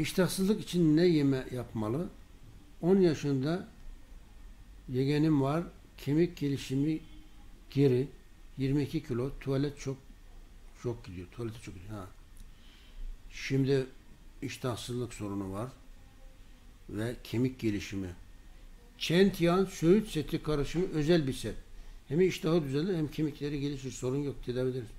İştahsızlık için ne yeme yapmalı? 10 yaşında yeğenim var. Kemik gelişimi geri. 22 kilo. Tuvalet çok çok gidiyor. Tuvalete çok gidiyor. Ha. Şimdi iştahsızlık sorunu var. Ve kemik gelişimi. Çent yağın söğüt seti karışımı özel bir set. Hem iştahı düzelir hem kemikleri gelişir. Sorun yok. Tedavi ederiz.